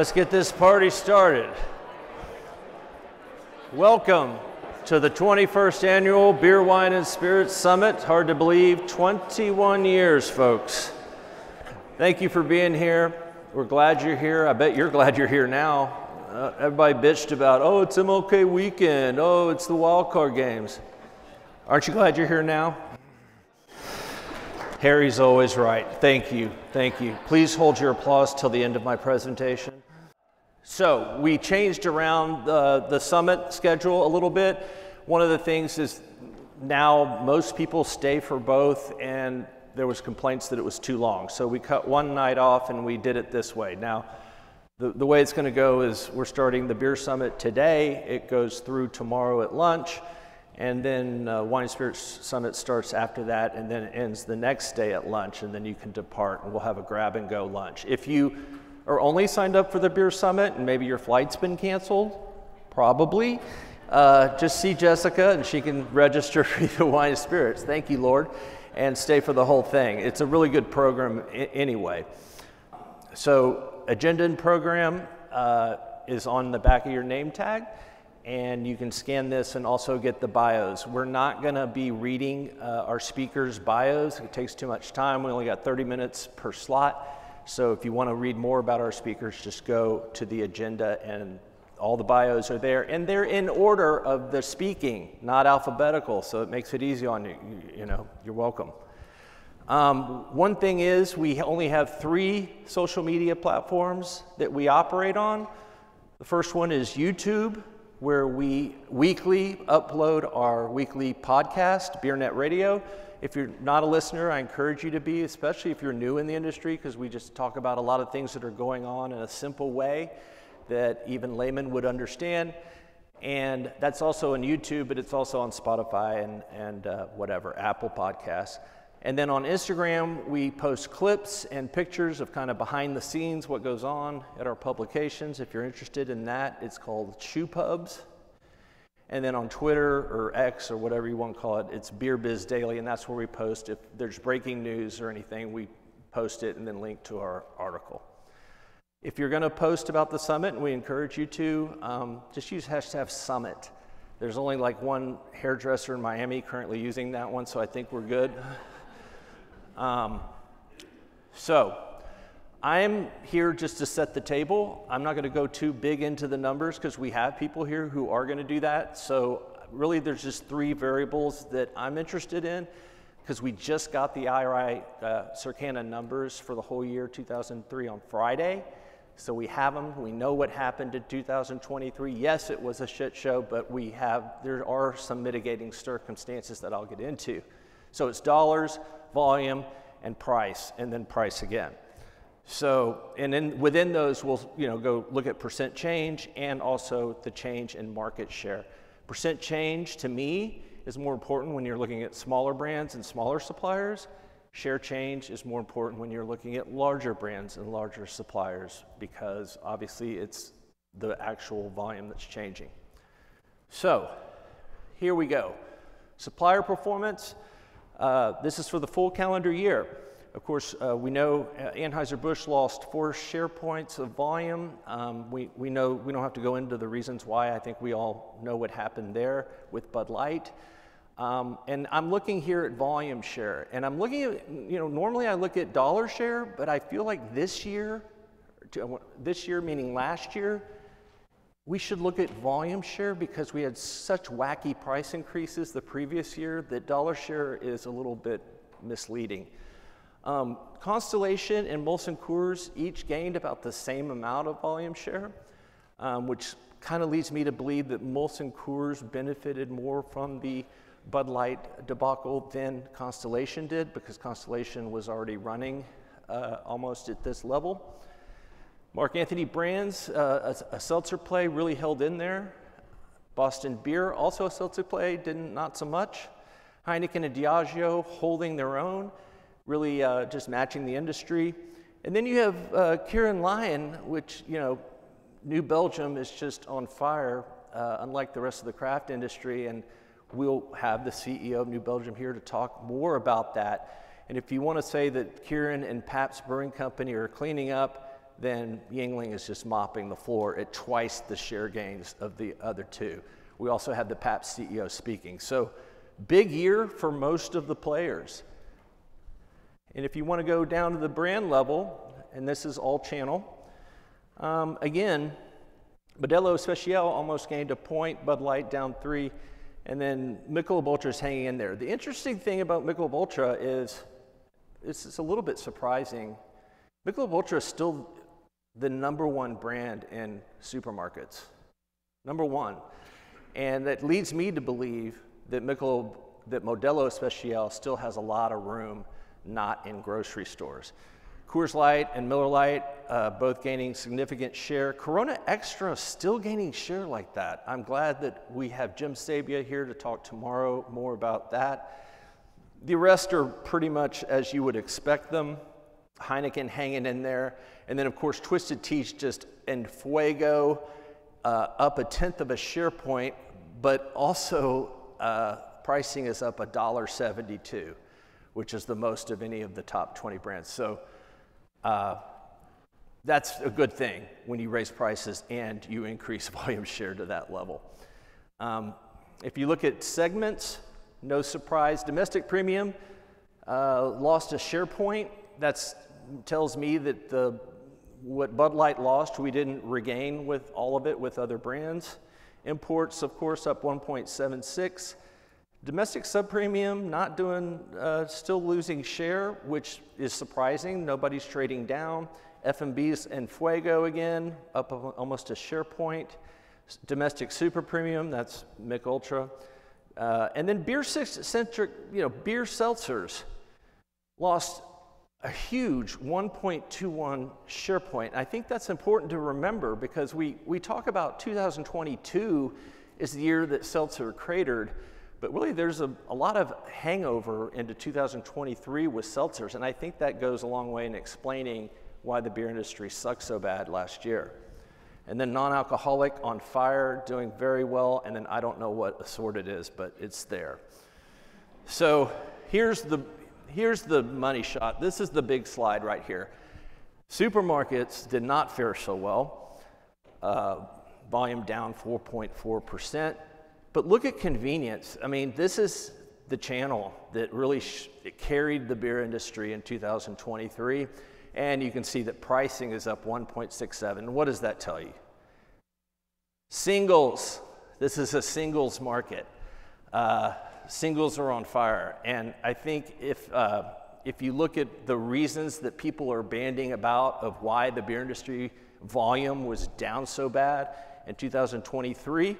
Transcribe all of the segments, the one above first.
Let's get this party started. Welcome to the 21st Annual Beer, Wine, and Spirits Summit. Hard to believe, 21 years, folks. Thank you for being here. We're glad you're here. I bet you're glad you're here now. Uh, everybody bitched about, oh, it's MLK weekend. Oh, it's the wild card games. Aren't you glad you're here now? Harry's always right. Thank you. Thank you. Please hold your applause till the end of my presentation. So, we changed around the, the summit schedule a little bit. One of the things is now most people stay for both, and there was complaints that it was too long. So, we cut one night off and we did it this way. Now, the, the way it's going to go is we're starting the beer summit today, it goes through tomorrow at lunch. And then uh, Wine Spirits Summit starts after that, and then ends the next day at lunch, and then you can depart, and we'll have a grab and go lunch. If you are only signed up for the Beer Summit and maybe your flight's been canceled, probably, uh, just see Jessica and she can register for the Wine and Spirits. Thank you, Lord, and stay for the whole thing. It's a really good program anyway. So, agenda and program uh, is on the back of your name tag and you can scan this and also get the bios. We're not going to be reading uh, our speakers' bios. It takes too much time. We only got 30 minutes per slot. So if you want to read more about our speakers, just go to the agenda and all the bios are there. And they're in order of the speaking, not alphabetical. So it makes it easy on you. You, know, you're welcome. Um, one thing is, we only have three social media platforms that we operate on. The first one is YouTube where we weekly upload our weekly podcast, BeerNet Radio. If you're not a listener, I encourage you to be, especially if you're new in the industry, because we just talk about a lot of things that are going on in a simple way that even laymen would understand. And that's also on YouTube, but it's also on Spotify and, and uh, whatever, Apple Podcasts. And then on Instagram, we post clips and pictures of kind of behind the scenes, what goes on at our publications. If you're interested in that, it's called Chew Pubs. And then on Twitter or X or whatever you want to call it, it's Beer Biz Daily, and that's where we post. If there's breaking news or anything, we post it and then link to our article. If you're going to post about the summit, and we encourage you to, um, just use hashtag summit. There's only like one hairdresser in Miami currently using that one, so I think we're good. Um, so, I'm here just to set the table. I'm not going to go too big into the numbers because we have people here who are going to do that. So, really, there's just three variables that I'm interested in because we just got the IRI uh, Circana numbers for the whole year 2003 on Friday. So we have them. We know what happened in 2023. Yes, it was a shit show, but we have there are some mitigating circumstances that I'll get into. So it's dollars, volume, and price, and then price again. So, and then within those, we'll you know go look at percent change and also the change in market share. Percent change to me is more important when you're looking at smaller brands and smaller suppliers. Share change is more important when you're looking at larger brands and larger suppliers because obviously it's the actual volume that's changing. So, here we go. Supplier performance. Uh, this is for the full calendar year. Of course, uh, we know uh, Anheuser-Busch lost four share points of volume. Um, we, we know we don't have to go into the reasons why. I think we all know what happened there with Bud Light. Um, and I'm looking here at volume share, and I'm looking at, you know, normally I look at dollar share, but I feel like this year, this year meaning last year, we should look at volume share because we had such wacky price increases the previous year that dollar share is a little bit misleading. Um, Constellation and Molson Coors each gained about the same amount of volume share, um, which kind of leads me to believe that Molson Coors benefited more from the Bud Light debacle than Constellation did because Constellation was already running uh, almost at this level. Mark Anthony Brands, uh, a, a, seltzer play, really held in there. Boston Beer, also a seltzer play, didn't not so much. Heineken and Diageo holding their own, really uh, just matching the industry. And then you have uh, Kirin Lion, which, you know, New Belgium is just on fire, uh, unlike the rest of the craft industry. And we'll have the CEO of New Belgium here to talk more about that. And if you want to say that Kirin and Pabst Brewing Company are cleaning up, then Yuengling is just mopping the floor at twice the share gains of the other two. We also had the Pabst CEO speaking. So, big year for most of the players. And if you want to go down to the brand level, and this is all channel, um, again, Modelo Especial almost gained a point, Bud Light down three, and then Michelob Ultra is hanging in there. The interesting thing about Michelob Ultra is it's, a little bit surprising. Michelob Ultra is still the number one brand in supermarkets. Number one. And that leads me to believe that Michelob, that Modelo Especial still has a lot of room not in grocery stores. Coors Light and Miller Lite uh, both gaining significant share. Corona Extra still gaining share like that. I'm glad that we have Jim Sabia here to talk tomorrow more about that. The rest are pretty much as you would expect them. Heineken hanging in there. And then, of course, Twisted Tea's just and Fuego uh, up a tenth of a share point, but also uh, pricing is up $1.72, which is the most of any of the top 20 brands. So uh, that's a good thing when you raise prices and you increase volume share to that level. Um, if you look at segments, no surprise, domestic premium uh, lost a share point. That tells me that the what Bud Light lost, we didn't regain with all of it with other brands. Imports, of course, up 1.76. Domestic subpremium not doing, uh, still losing share, which is surprising. Nobody's trading down. FMBs and Fuego again, up almost a share point. Domestic super premium, that's Mich Ultra. Uh, and then beer centric, you know, beer seltzers lost a huge 1.21 share point. I think that's important to remember because we, we talk about 2022 is the year that seltzer cratered, but really there's a, a lot of hangover into 2023 with seltzers, and I think that goes a long way in explaining why the beer industry sucked so bad last year. And then non alcoholic on fire, doing very well, and then I don't know what assorted is, but it's there. So here's the, here's the money shot. This is the big slide right here. Supermarkets did not fare so well. Uh, volume down 4.4%. But look at convenience. I mean, this is the channel that really sh- carried the beer industry in 2023. And you can see that pricing is up 1.67. What does that tell you? Singles. This is a singles market. Uh, singles are on fire. And I think if, uh, if you look at the reasons that people are banding about of why the beer industry volume was down so bad in 2023,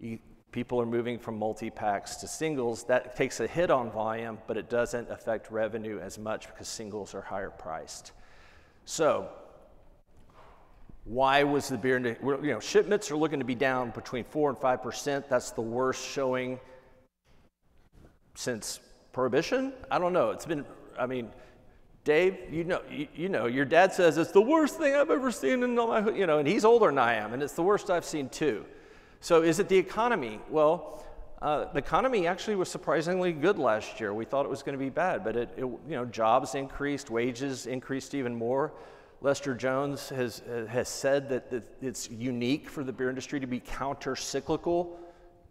you, people are moving from multi packs to singles. That takes a hit on volume, but it doesn't affect revenue as much because singles are higher priced. So, why was the beer? You know, shipments are looking to be down between four and five percent. That's the worst showing since prohibition. I don't know. It's been. I mean, Dave, you know, you, you, know, your dad says it's the worst thing I've ever seen in all my, you know, and he's older than I am, and it's the worst I've seen too. So, is it the economy? Well, uh, the economy actually was surprisingly good last year. We thought it was going to be bad, but it, it, you know, jobs increased, wages increased even more. Lester Jones has, has said that it's unique for the beer industry to be counter cyclical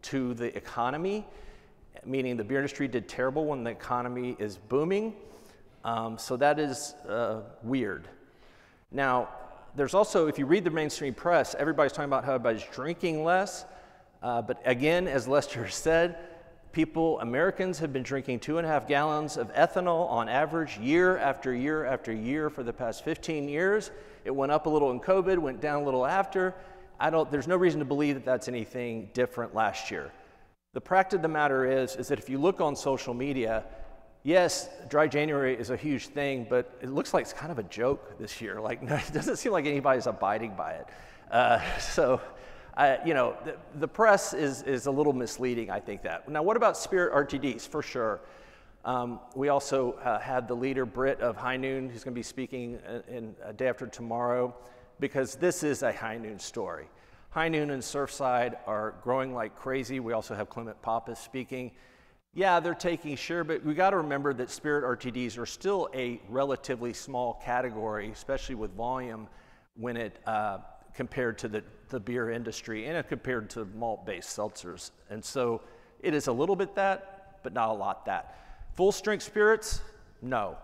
to the economy meaning the beer industry did terrible when the economy is booming. Um, so that is uh, weird. Now, there's also, if you read the mainstream press, everybody's talking about how everybody's drinking less. Uh, but again, as Lester said, people, Americans have been drinking two and a half gallons of ethanol on average year after year after year for the past 15 years. It went up a little in COVID, went down a little after. I don't, there's no reason to believe that that's anything different last year. The fact of the matter is, is that if you look on social media, yes, dry January is a huge thing, but it looks like it's kind of a joke this year. Like, it doesn't seem like anybody's abiding by it. Uh, so, you know, the, the, press is, is a little misleading, I think that. Now, what about Spirit RTDs? For sure. Um, we also uh, had the leader, Britt of High Noon, who's going to be speaking in, in a day after tomorrow, because this is a High Noon story. High Noon and Surfside are growing like crazy. We also have Clement Pappas speaking. Yeah, they're taking share, but we got to remember that spirit RTDs are still a relatively small category, especially with volume. when it uh, compared to the, the beer industry and compared to malt-based seltzers. And so it is a little bit that, but not a lot that. Full strength spirits, no.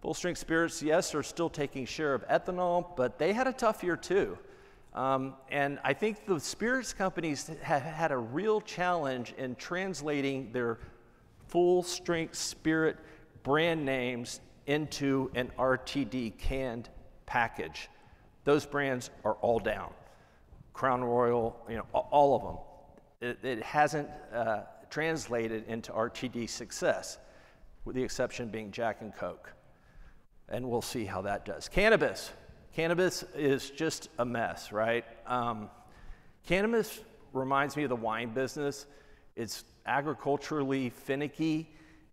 Full strength spirits, yes, are still taking share of ethanol, but they had a tough year too. Um, and I think the spirits companies have had a real challenge in translating their full strength spirit brand names into an RTD canned package. Those brands are all down. Crown Royal, you know, all of them. It, it hasn't uh, translated into RTD success, with the exception being Jack and Coke. And we'll see how that does. Cannabis. Cannabis is just a mess, right? Um, cannabis reminds me of the wine business. It's agriculturally finicky.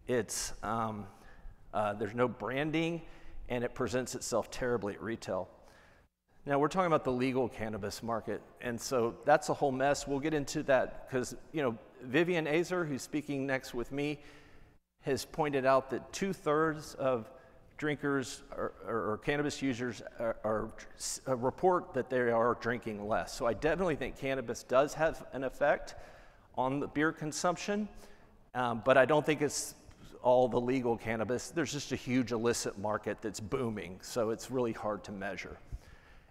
It's um, uh, there's no branding, and it presents itself terribly at retail. Now, we're talking about the legal cannabis market, and so that's a whole mess. We'll get into that because, you know, Vivien Azer, who's speaking next with me, has pointed out that two thirds of drinkers or, or, or cannabis users are, are, uh, report that they are drinking less. So I definitely think cannabis does have an effect on the beer consumption, um, but I don't think it's all the legal cannabis. There's just a huge illicit market that's booming, so it's really hard to measure.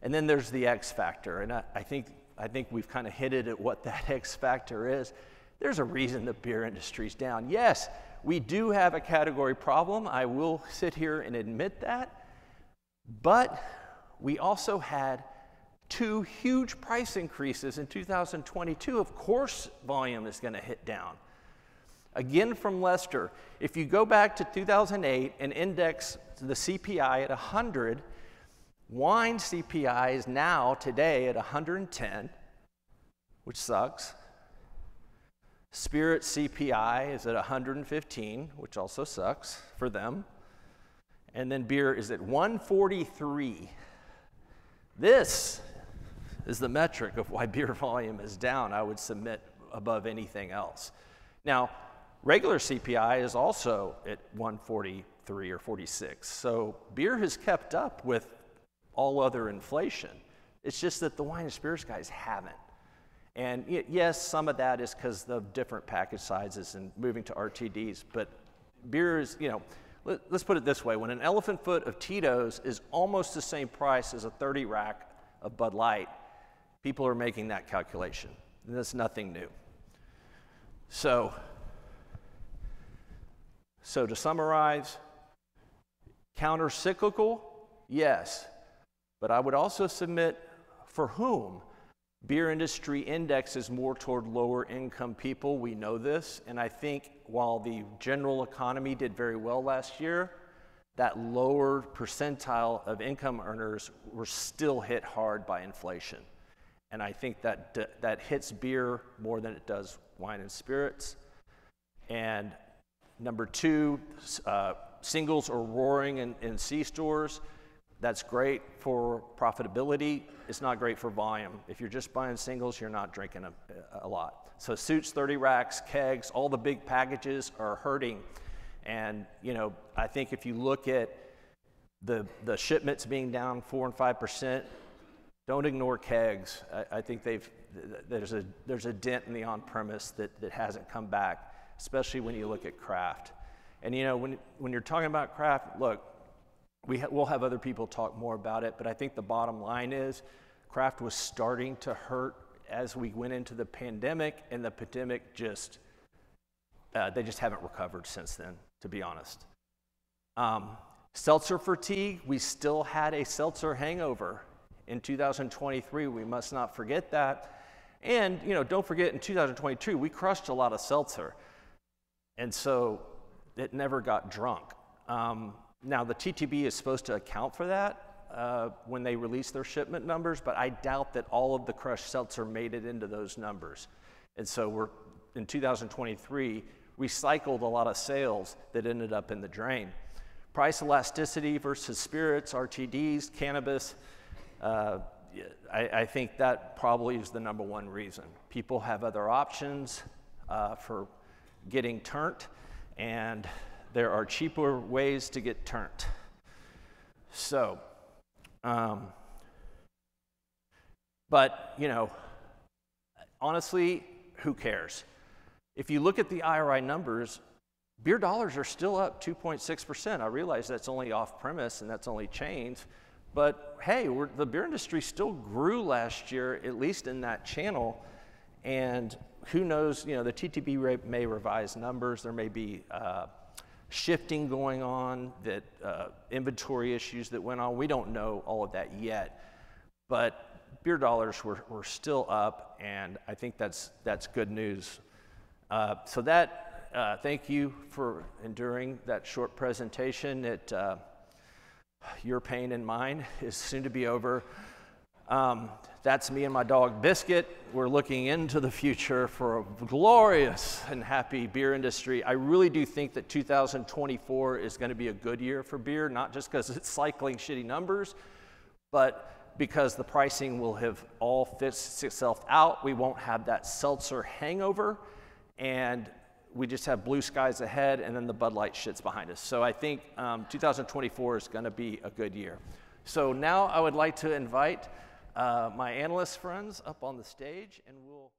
And then there's the X factor, and I, I think I think we've kind of hit it at what that X factor is. There's a reason the beer industry's down. Yes, we do have a category problem. I will sit here and admit that. But we also had two huge price increases in 2022. Of course, volume is going to hit down. Again, from Lester, if you go back to 2008 and index the CPI at 100, wine CPI is now today at 110, which sucks. Spirit CPI is at 115, which also sucks for them. And then beer is at 143. This is the metric of why beer volume is down, I would submit above anything else. Now, regular CPI is also at 143 or 46. So beer has kept up with all other inflation. It's just that the wine and spirits guys haven't. And yes, some of that is because of different package sizes and moving to RTDs, but beer is, you know, let, us put it this way when an elephant foot of Tito's is almost the same price as a 30 rack of Bud Light, people are making that calculation. And that's nothing new. So, so to summarize, counter cyclical, yes, but I would also submit for whom? Beer industry indexes more toward lower income people. We know this. And I think while the general economy did very well last year, that lower percentile of income earners were still hit hard by inflation. And I think that, that hits beer more than it does wine and spirits. And number two, uh, singles are roaring in, in C stores. That's great for profitability. It's not great for volume. If you're just buying singles, you're not drinking a, a lot. So suits, 30 racks, kegs, all the big packages are hurting. And you know, I think if you look at the the shipments being down four and five percent, don't ignore kegs. I, I, think they've there's a there's a dent in the on-premise that that hasn't come back, especially when you look at craft. And you know, when when you're talking about craft, look, we ha- we'll have other people talk more about it, but I think the bottom line is craft was starting to hurt as we went into the pandemic, and the pandemic just, uh, they just haven't recovered since then, to be honest. Um, seltzer fatigue, we still had a seltzer hangover in 2023. We must not forget that. And, you know, don't forget in 2022, we crushed a lot of seltzer. And so it never got drunk. Um, now, the TTB is supposed to account for that uh, when they release their shipment numbers, but I doubt that all of the crushed seltzer made it into those numbers. And so we're in 2023 recycled a lot of sales that ended up in the drain. Price elasticity versus spirits, RTDs, cannabis. Uh, I, I, think that probably is the number one reason. People have other options uh, for getting turned, and there are cheaper ways to get turned. So, um, But, you know, honestly, who cares? If you look at the IRI numbers, beer dollars are still up 2.6%. I realize that's only off premise and that's only chains, but hey, the beer industry still grew last year, at least in that channel. And who knows, you know, the TTB rate may revise numbers. There may be uh, shifting going on, that uh, inventory issues that went on. We don't know all of that yet. But beer dollars were, were still up, and I think that's, that's good news. Uh, so that, uh, thank you for enduring that short presentation. It, uh, your pain and mine is soon to be over. Um, that's me and my dog Biscuit. We're looking into the future for a glorious and happy beer industry. I really do think that 2024 is going to be a good year for beer, not just because it's cycling shitty numbers, but because the pricing will have all fixed itself out. We won't have that seltzer hangover, and we just have blue skies ahead, and then the Bud Light shits behind us. So I think um, 2024 is going to be a good year. So now I would like to invite uh, my analyst friends up on the stage, and we'll